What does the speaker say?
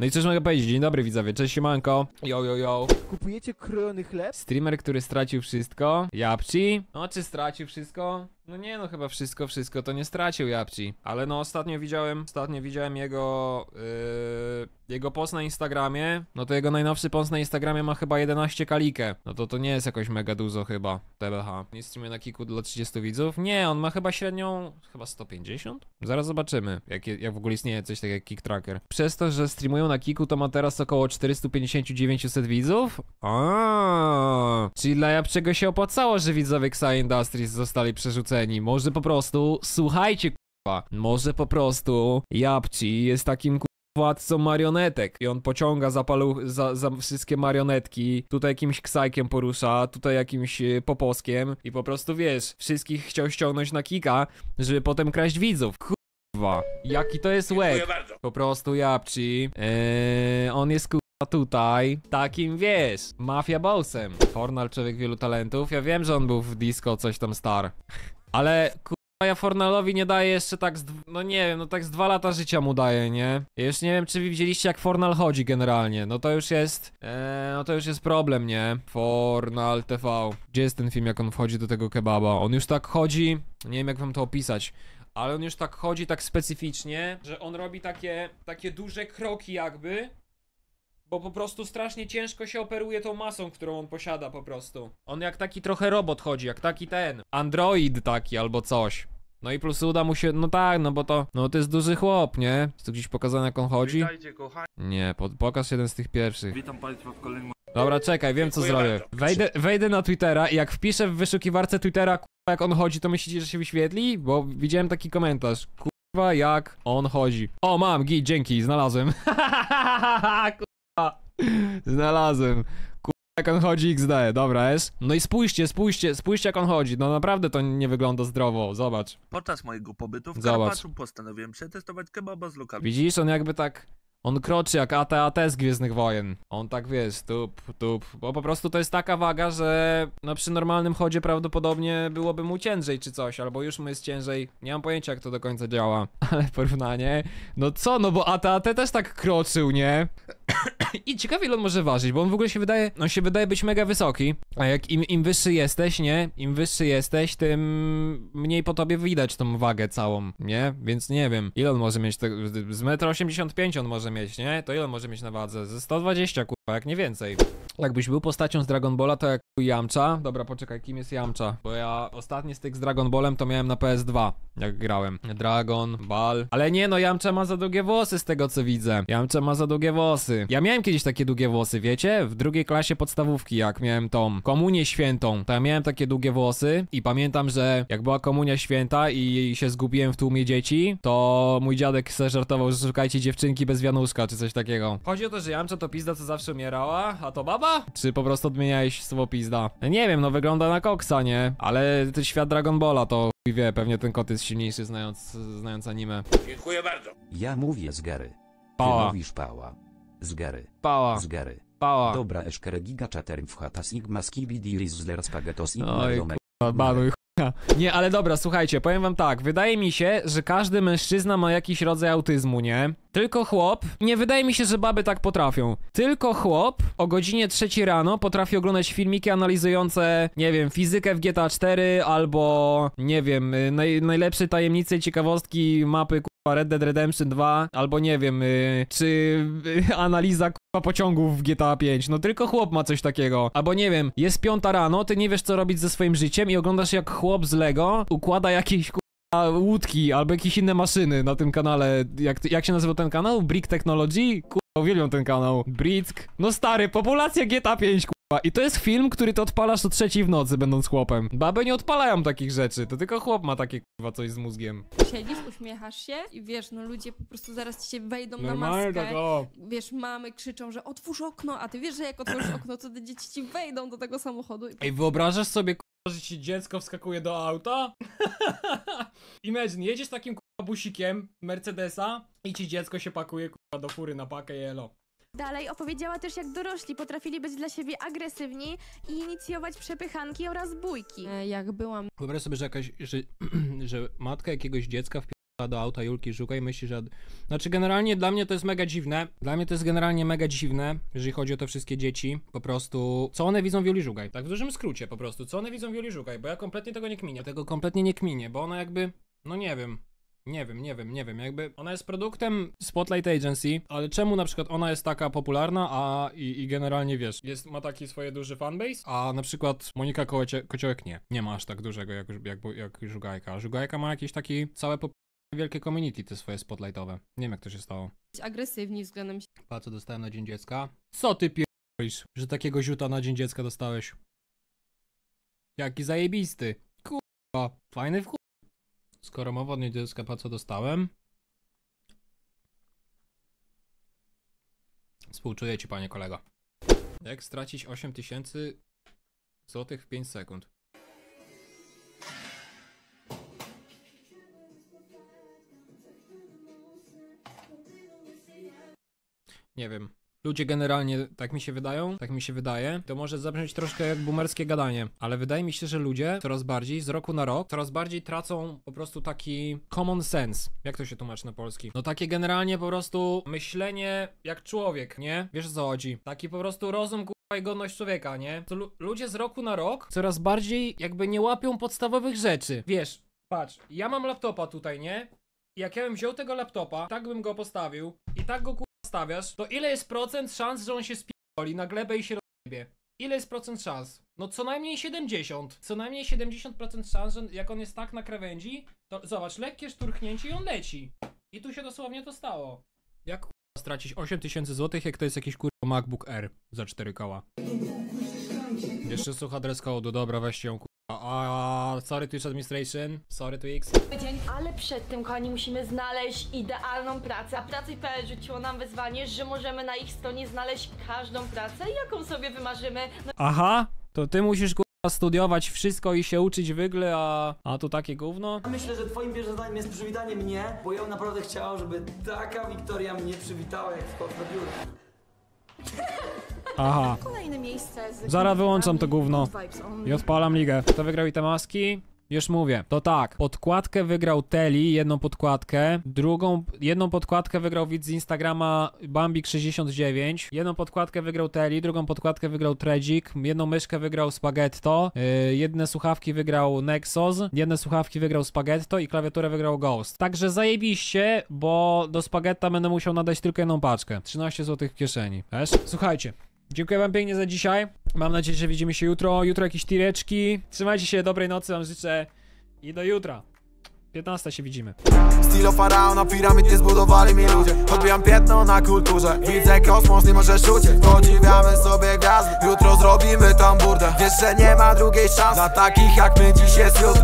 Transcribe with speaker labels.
Speaker 1: No i cóż mogę powiedzieć? Dzień dobry widzowie, cześć siemanko. Yo, yo, yo.
Speaker 2: Kupujecie krojony chleb?
Speaker 1: Streamer, który stracił wszystko. Japci. No czy stracił wszystko? No nie no, chyba wszystko, wszystko to nie stracił Japci. Ale no ostatnio widziałem, ostatnio widziałem jego, yy, jego post na Instagramie. No to jego najnowszy post na Instagramie ma chyba 11 kalikę. No to to nie jest jakoś mega dużo chyba, TBH. Nie streamuje na kiku dla 30 widzów? Nie, on ma chyba średnią, chyba 150? Zaraz zobaczymy, jak, jak w ogóle istnieje coś takiego jak Kick Tracker. Przez to, że streamują na kiku, to ma teraz około 450-900 widzów? A, czyli dla Japczego się opłacało, że widzowie Xi Industries zostali przerzuceni. Może po prostu, słuchajcie może po prostu Japci jest takim władcą marionetek. I on pociąga za, palu, za, za wszystkie marionetki, tutaj jakimś ksajkiem porusza, tutaj jakimś e, poposkiem. I po prostu wiesz, wszystkich chciał ściągnąć na kika, żeby potem kraść widzów. Kurwa, jaki to jest łeb. Po prostu Japci, eee, on jest kurwa tutaj, takim wiesz, mafia bossem. Fornal, człowiek wielu talentów, ja wiem, że on był w disco coś tam star, ale ja Fornalowi nie daję jeszcze tak z, no nie wiem, no tak z dwa lata życia mu daję, nie? Ja już nie wiem, czy widzieliście jak Fornal chodzi generalnie, no to już jest, eee, no to już jest problem, nie? Fornal TV, gdzie jest ten film, jak on wchodzi do tego kebaba? On już tak chodzi, nie wiem jak wam to opisać, ale on już tak chodzi tak specyficznie, że on robi takie, takie duże kroki jakby, bo po prostu strasznie ciężko się operuje tą masą, którą on posiada po prostu. On jak taki trochę robot chodzi, jak taki ten, android taki albo coś. No i plus uda mu się, no tak, no bo to, no to jest duży chłop, nie? Jest tu gdzieś pokazane jak on chodzi?
Speaker 3: Witajcie kochani,
Speaker 1: Nie, po, pokaż jeden z tych pierwszych.
Speaker 3: witam Państwa w kolejnym
Speaker 1: Dobra, czekaj, wiem co
Speaker 3: Dziękuję
Speaker 1: zrobię.
Speaker 3: bardzo.
Speaker 1: Wejdę, wejdę na Twittera i jak wpiszę w wyszukiwarce Twittera, kurwa, jak on chodzi, to myślicie, że się wyświetli? Bo widziałem taki komentarz. Kurwa, jak on chodzi. O, mam, git, dzięki, znalazłem. kurwa, znalazłem. Kurwa, jak on chodzi XD, dobra, jest. No i spójrzcie, spójrzcie, spójrzcie jak on chodzi. No naprawdę to nie wygląda zdrowo, zobacz.
Speaker 3: Podczas mojego pobytu w
Speaker 1: Zobacz.
Speaker 3: Karpaczu postanowiłem przetestować kebaba z lokalu.
Speaker 1: Widzisz, on jakby tak. On kroczy jak AT-AT z Gwiezdnych Wojen. On tak wiesz, tup, tup. Bo po prostu to jest taka waga, że no przy normalnym chodzie prawdopodobnie byłoby mu ciężej czy coś, albo już mu jest ciężej. Nie mam pojęcia jak to do końca działa. Ale porównanie. No co, no bo AT-AT też tak kroczył, nie? I ciekawie ile on może ważyć, bo on w ogóle się wydaje, on się wydaje być mega wysoki, a jak im, im wyższy jesteś, nie, im wyższy jesteś, tym mniej po tobie widać tą wagę całą, nie, więc nie wiem, ile on może mieć, te, z 1,85 m on może mieć, nie, to ile on może mieć na wadze, ze 120 kurwa, jak nie więcej. Jakbyś był postacią z Dragon Balla, to jak Yamcha, dobra poczekaj, kim jest Yamcha, bo ja ostatni styk z Dragon Ballem to miałem na PS2, jak grałem, Dragon Ball, ale nie no, Yamcha ma za długie włosy z tego co widzę, Yamcha ma za długie włosy, ja miałem kiedyś takie długie włosy, wiecie, w drugiej klasie podstawówki, jak miałem tą komunię świętą, to ja miałem takie długie włosy i pamiętam, że jak była komunia święta i się zgubiłem w tłumie dzieci, to mój dziadek se żartował, że szukajcie dziewczynki bez wianuszka, czy coś takiego. Chodzi o to, że Yamcha to pizda, co zawsze umierała, a to baba? Czy po prostu odmieniałeś słowo pizda? Nie wiem, no wygląda na koksa, nie? Ale ten świat Dragon Balla to chuj wie, pewnie ten kot jest silniejszy, znając, znając anime.
Speaker 4: Ja mówię z Gary. Ty
Speaker 1: Pała,
Speaker 4: mówisz pała. Z Gary.
Speaker 1: pała,
Speaker 4: Z Gary.
Speaker 1: pała.
Speaker 4: Dobra eszkere giga chatter w chata sigma skibidi rizler spaghetos i
Speaker 1: Oj, banuj. Nie, ale dobra, słuchajcie, powiem wam tak, wydaje mi się, że każdy mężczyzna ma jakiś rodzaj autyzmu, nie? Tylko chłop, nie wydaje mi się, że baby tak potrafią. Tylko chłop o godzinie trzeciej rano potrafi oglądać filmiki analizujące, nie wiem, fizykę w GTA 4 albo, nie wiem, y, naj, najlepsze tajemnice i ciekawostki mapy Red Dead Redemption 2, albo nie wiem, y, czy y, analiza kurwa pociągów w GTA 5. No tylko chłop ma coś takiego. Albo nie wiem, jest piąta rano, ty nie wiesz co robić ze swoim życiem i oglądasz jak chłop z Lego układa jakieś kurwa łódki albo jakieś inne maszyny na tym kanale. Jak, jak się nazywa ten kanał? Brick Technology? Kurwa, uwielbiam ten kanał. Brick. No stary, populacja GTA 5, kurwa. I to jest film, który ty odpalasz o trzeciej w nocy, będąc chłopem. Baby nie odpalają takich rzeczy, to tylko chłop ma takie kurwa coś z mózgiem.
Speaker 5: Siedzisz, uśmiechasz się i wiesz, no ludzie po prostu zaraz ci się wejdą na
Speaker 1: Normalnie
Speaker 5: maskę.
Speaker 1: tak o.
Speaker 5: Wiesz, mamy krzyczą, że otwórz okno, a ty wiesz, że jak otworzysz okno, to te dzieci ci wejdą do tego samochodu i
Speaker 1: Ej, wyobrażasz sobie, kurwa, że ci dziecko wskakuje do auta? Imagine, jedziesz takim kurwa busikiem Mercedesa i ci dziecko się pakuje kurwa do fury na pakę jelo.
Speaker 6: Dalej opowiedziała też, jak dorośli potrafili być dla siebie agresywni i inicjować przepychanki oraz bójki.
Speaker 5: E, jak byłam
Speaker 1: Wyobraź sobie, że jakaś, że, że matka jakiegoś dziecka wpierdala do auta Julki Żuka i myśli, że... Znaczy generalnie dla mnie to jest mega dziwne. Dla mnie to jest generalnie mega dziwne, jeżeli chodzi o te wszystkie dzieci. Po prostu, co one widzą w Julii Żugaj? Tak w dużym skrócie po prostu, co one widzą w Julii Żugaj? Bo ja kompletnie tego nie kminię. Tego kompletnie nie kminię, bo ona jakby... No nie wiem. Nie wiem, nie wiem, nie wiem, jakby ona jest produktem Spotlight Agency, ale czemu na przykład ona jest taka popularna, a i, i generalnie wiesz, jest, ma taki swoje duży fanbase, a na przykład Monika Kocie, Kociołek nie, nie ma aż tak dużego jak, jak, jak Żugajka. Żugajka ma jakieś taki całe pop- wielkie community te swoje spotlightowe. Nie wiem jak to się stało.
Speaker 5: Być agresywni względem
Speaker 1: Pa, co dostałem na Dzień Dziecka? Co ty pierdolisz, że takiego ziuta na Dzień Dziecka dostałeś? Jaki zajebisty. Kurwa, fajny w chuj. Skoro mowa o Dniu Dziecka, pa, co dostałem? Współczuję ci, panie kolego. Jak stracić 8000 złotych w 5 sekund? Nie wiem. Ludzie generalnie, tak mi się wydają, tak mi się wydaje, to może zabrzmieć troszkę jak boomerskie gadanie, ale wydaje mi się, że ludzie coraz bardziej, z roku na rok, coraz bardziej tracą po prostu taki common sense. Jak to się tłumaczy na polski? No takie generalnie po prostu myślenie jak człowiek, nie? Wiesz o co chodzi? Taki po prostu rozum, i godność człowieka, nie? To lu- ludzie z roku na rok coraz bardziej jakby nie łapią podstawowych rzeczy. Wiesz, patrz, ja mam laptopa tutaj, nie? I jak ja bym wziął tego laptopa, tak bym go postawił i tak go stawiasz, to ile jest procent szans, że on się spierdoli na glebę i się rozjebie? Ile jest procent szans? No co najmniej 70. Co najmniej 70% szans, że jak on jest tak na krawędzi, to zobacz, lekkie szturchnięcie i on leci. I tu się dosłownie to stało. Jak kurwa stracić 8000 zł, jak to jest jakiś kurwa MacBook Air za 4 koła? Jeszcze słucha dress code'u, dobra, weźcie ją kurwa. A, sorry Twitch Administration, sorry Twix.
Speaker 7: dzień, ale przed tym, kochani, musimy znaleźć idealną pracę. A Pracy.pl rzuciło nam wyzwanie, że możemy na ich stronie znaleźć każdą pracę, jaką sobie wymarzymy. No
Speaker 1: Aha, to ty musisz studiować wszystko i się uczyć wygle, a, a tu takie gówno?
Speaker 8: Myślę, że twoim pierwszym zadaniem jest przywitanie mnie, bo ja naprawdę chciał, żeby taka Wiktoria mnie przywitała, jak do biura.
Speaker 1: Aha, zaraz wyłączam to gówno i odpalam ligę. Kto wygrał i te maski? Już mówię. To tak, podkładkę wygrał Teli, jedną podkładkę, drugą, jedną podkładkę wygrał widz z Instagrama Bambik69, jedną podkładkę wygrał Teli, drugą podkładkę wygrał Tredzik, jedną myszkę wygrał Spaghetto, yy, jedne słuchawki wygrał Nexus, jedne słuchawki wygrał Spaghetto i klawiaturę wygrał Ghost. Także zajebiście, bo do Spagetta będę musiał nadać tylko jedną paczkę. 13 zł w kieszeni. Wiesz? Słuchajcie. Dziękuję wam pięknie za dzisiaj. Mam nadzieję, że widzimy się jutro. Jutro jakieś tireczki. Trzymajcie się, dobrej nocy wam życzę i do jutra. 15 się widzimy.
Speaker 9: Stylo faraona, piramid nie zbudowali mi ludzie Odbijam piętno na kulturze Widzę kosmos, nie możesz uciec Podziwiamy sobie gwiazdy Jutro zrobimy tam burdę Wiesz, że nie ma drugiej szansy Na takich jak my dziś jest jutro